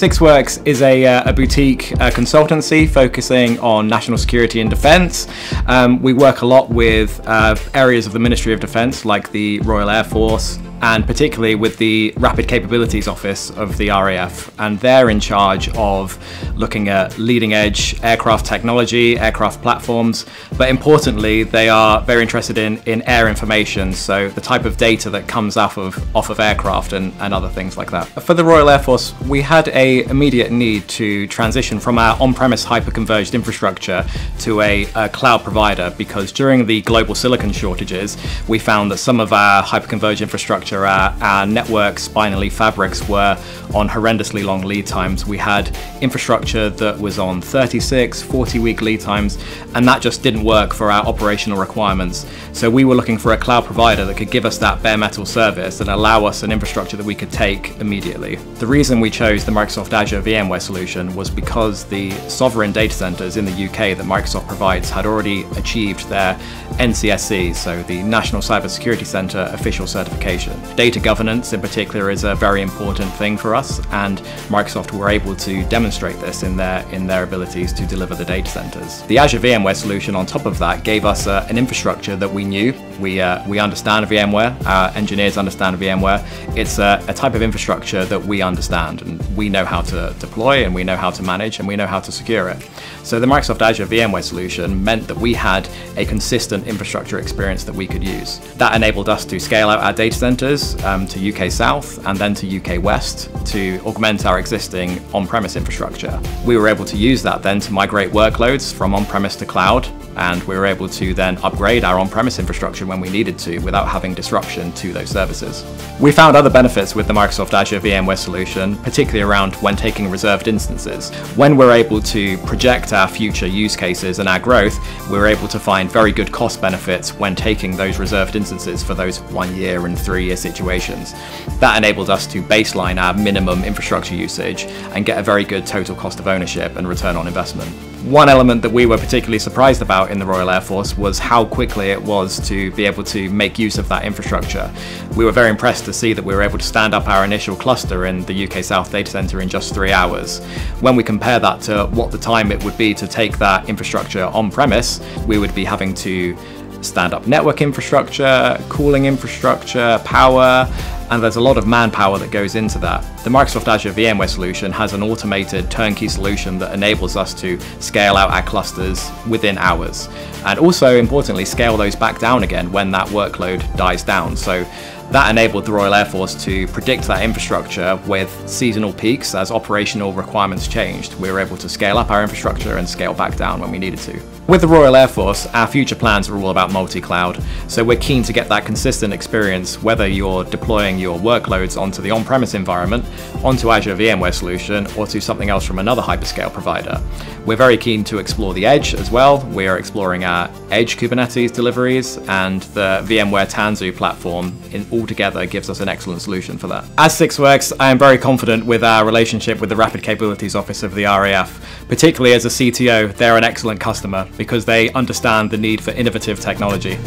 SixWorks is a, uh, a boutique uh, consultancy focusing on national security and defence. Um, we work a lot with uh, areas of the Ministry of Defence like the Royal Air Force, and particularly with the Rapid Capabilities Office of the RAF. And they're in charge of looking at leading edge aircraft technology, aircraft platforms, but importantly, they are very interested in, in air information, so the type of data that comes off of, off of aircraft and, and other things like that. For the Royal Air Force, we had a immediate need to transition from our on-premise hyper-converged infrastructure to a, a cloud provider because during the global silicon shortages, we found that some of our hyper-converged infrastructure our, uh, our network spine-leaf fabrics were on horrendously long lead times. We had infrastructure that was on 36, 40 week lead times, and that just didn't work for our operational requirements. So we were looking for a cloud provider that could give us that bare metal service and allow us an infrastructure that we could take immediately. The reason we chose the Microsoft Azure VMware solution was because the sovereign data centers in the UK that Microsoft provides had already achieved their NCSC, so the National Cybersecurity Center official certification. Data governance in particular is a very important thing for us and Microsoft were able to demonstrate this in their, in their abilities to deliver the data centers. The Azure VMware solution on top of that gave us uh, an infrastructure that we knew. We, uh, we understand VMware, our engineers understand VMware. It's a, a type of infrastructure that we understand and we know how to deploy and we know how to manage and we know how to secure it. So the Microsoft Azure VMware solution meant that we had a consistent infrastructure experience that we could use. That enabled us to scale out our data centers um, to UK South and then to UK West to augment our existing on-premise infrastructure. We were able to use that then to migrate workloads from on-premise to cloud and we were able to then upgrade our on-premise infrastructure when we needed to without having disruption to those services. We found other benefits with the Microsoft Azure VMware solution, particularly around when taking reserved instances. When we're able to project our future use cases and our growth, we're able to find very good cost benefits when taking those reserved instances for those one year and three year situations. That enabled us to baseline our minimum infrastructure usage and get a very good total cost of ownership and return on investment. One element that we were particularly surprised about in the Royal Air Force was how quickly it was to be able to make use of that infrastructure. We were very impressed to see that we were able to stand up our initial cluster in the UK South Data Centre in just three hours. When we compare that to what the time it would be to take that infrastructure on premise, we would be having to stand up network infrastructure, cooling infrastructure, power, and there's a lot of manpower that goes into that. The Microsoft Azure VMware solution has an automated turnkey solution that enables us to scale out our clusters within hours, and also importantly scale those back down again when that workload dies down. So that enabled the Royal Air Force to predict that infrastructure with seasonal peaks as operational requirements changed. We were able to scale up our infrastructure and scale back down when we needed to. With the Royal Air Force, our future plans are all about multi-cloud, so we're keen to get that consistent experience whether you're deploying your workloads onto the on-premise environment, onto Azure VMware solution, or to something else from another hyperscale provider. We're very keen to explore the edge as well. We are exploring our edge Kubernetes deliveries and the VMware Tanzu platform in altogether gives us an excellent solution for that. As SixWorks, I am very confident with our relationship with the Rapid Capabilities Office of the RAF. Particularly as a CTO, they're an excellent customer because they understand the need for innovative technology.